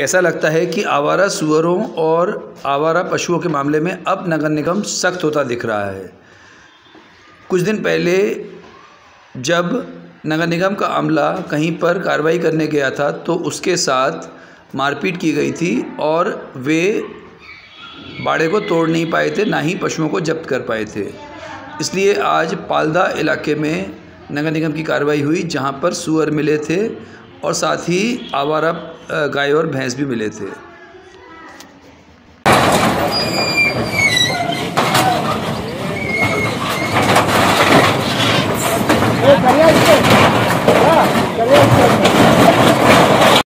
ऐसा लगता है कि आवारा सुअरों और आवारा पशुओं के मामले में अब नगर निगम सख्त होता दिख रहा है। कुछ दिन पहले जब नगर निगम का अमला कहीं पर कार्रवाई करने गया था तो उसके साथ मारपीट की गई थी और वे बाड़े को तोड़ नहीं पाए थे, ना ही पशुओं को जब्त कर पाए थे। इसलिए आज पालदा इलाके में नगर निगम की कार्रवाई हुई, जहाँ पर सुअर मिले थे और साथ ही आवारा गाय और भैंस भी मिले थे। बढ़िया